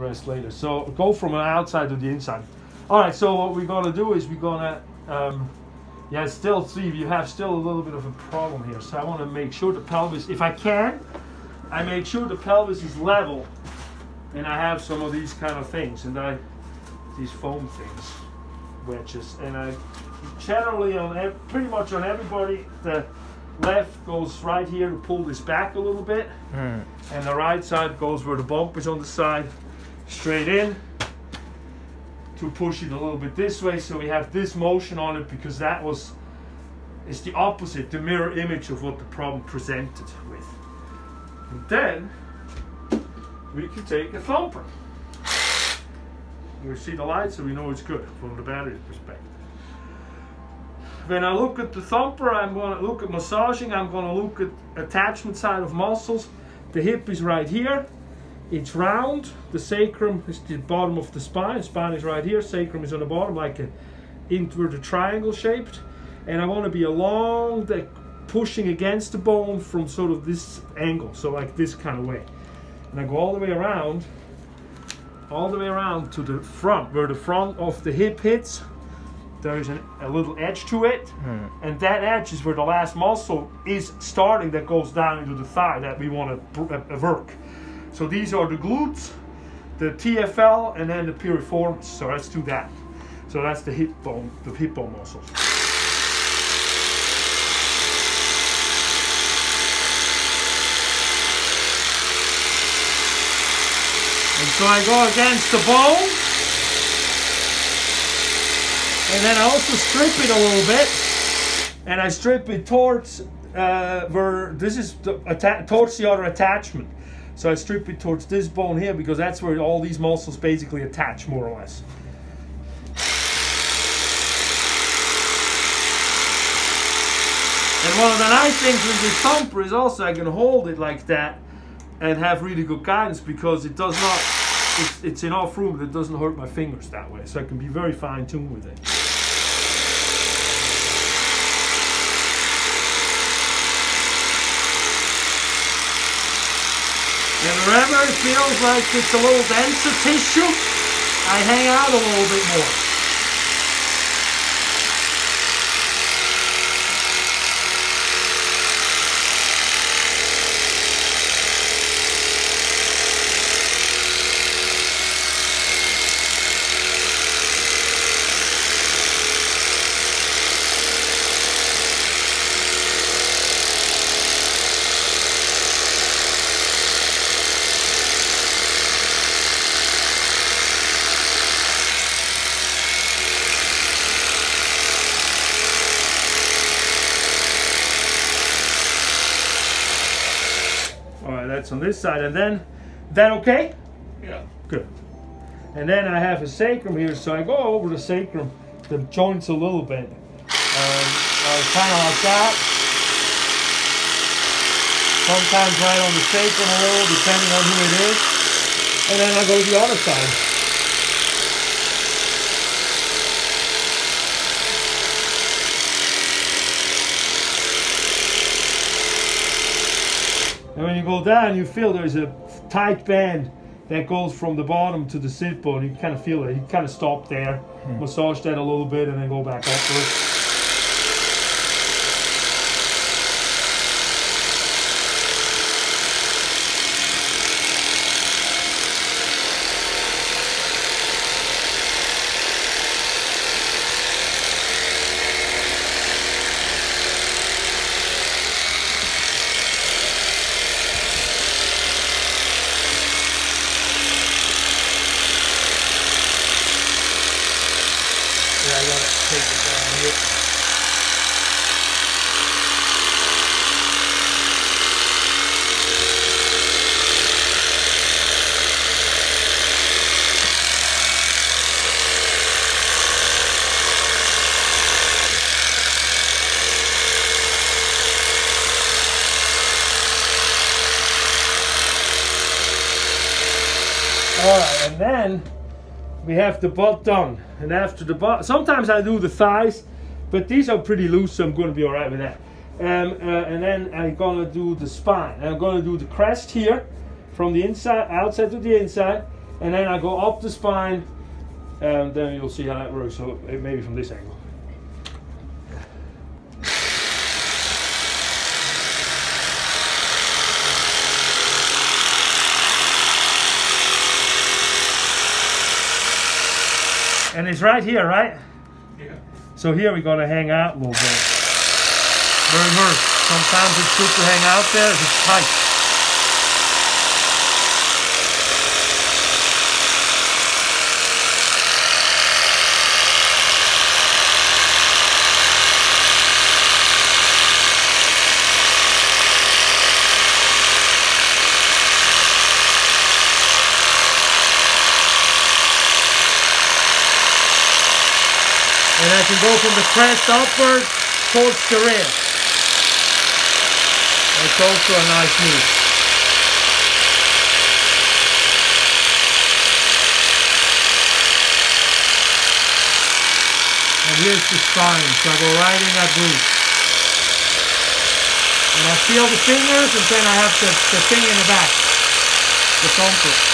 rest later. So go from an outside to the inside. All right. So what we're gonna do is we're gonna, um, yeah, still Steve, you have still a little bit of a problem here. So I want to make sure the pelvis, if I can, I make sure the pelvis is level, and I have some of these kind of things, and I these foam things, wedges, and I generally on pretty much on everybody the left goes right here to pull this back a little bit Mm. and the right side goes where the bump is on the side straight in to push it a little bit this way so we have this motion on it because that was it's the opposite the mirror image of what the problem presented with and then we can take a thumper we see the light so we know it's good from the battery perspective when I look at the thumper, I'm going to look at massaging. I'm going to look at attachment side of muscles. The hip is right here. It's round. The sacrum is the bottom of the spine. Spine is right here. Sacrum is on the bottom, like a inverted triangle shaped. And I want to be along the pushing against the bone from sort of this angle, so like this kind of way. And I go all the way around, all the way around to the front, where the front of the hip hits there's an, a little edge to it, and that edge is where the last muscle is starting that goes down into the thigh that we want to uh, work. So these are the glutes, the TFL, and then the piriformis. So let's do that. So that's the hip bone, the hip bone muscles. And so I go against the bone. And then I also strip it a little bit, and I strip it towards uh, where this is the, towards the other attachment. So I strip it towards this bone here because that's where all these muscles basically attach more or less. And one of the nice things with this thumper is also I can hold it like that and have really good guidance because it does not, it's, it's enough room that it doesn't hurt my fingers that way. So I can be very fine tuned with it. Wherever it feels like it's a little denser tissue, I hang out a little bit more. All right, that's on this side. And then, that okay? Yeah. Good. And then I have a sacrum here, so I go over the sacrum, the joints a little bit. Um, kind of like that. Sometimes right on the sacrum a little, depending on who it is. And then I go to the other side. Go down, you feel there's a tight band that goes from the bottom to the sit bone. You kind of feel it. You kind of stop there, hmm. massage that a little bit, and then go back upwards. I gotta take it down here. All right, and then we have the butt done. And after the butt, sometimes I do the thighs, but these are pretty loose, so I'm going to be all right with that. Um, uh, and then I'm going to do the spine. I'm going to do the crest here, from the inside, outside to the inside, and then I go up the spine, and then you'll see how that works. So maybe from this angle. And it's right here, right? Yeah. So here we're going to hang out a little bit. Very hard. Sometimes it's good to hang out there if it's tight. Can go from the crest upward towards the rim. It's also a nice move. And here's the spine, so I go right in that groove. And I feel the fingers, and then I have the, the thing in the back, the thumper.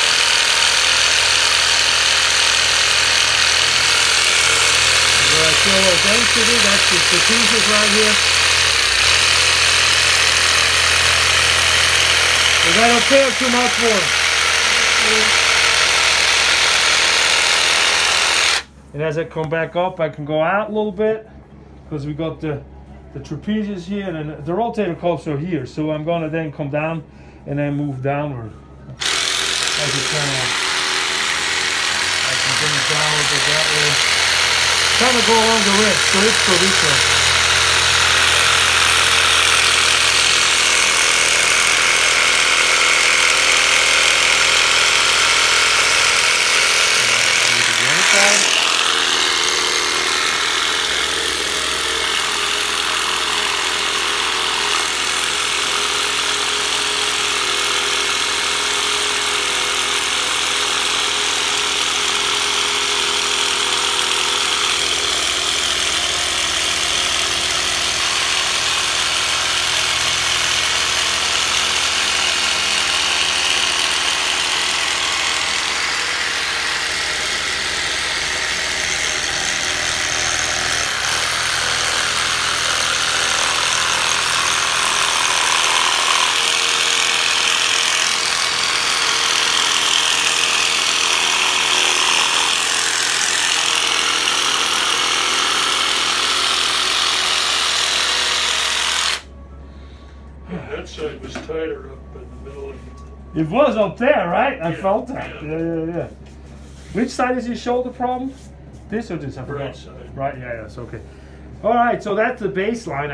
Where I feel a little density, that's the, pieces right here. But I don't care too much for. And as I come back up, I can go out a little bit because we got the the trapezius here and the rotator cuffs are here. So I'm gonna then come down and then move downward. As you turn on. I can bring it down a bit that way. Kind of go along the wrist, so it's for this one. That side was tighter up in the middle. of It was up there, right? I Yeah, felt that. yeah. Yeah, yeah, yeah. Which side is your shoulder problem? This or this? I forgot. Right side. Right, yeah, yes, okay. All right, so that's the baseline.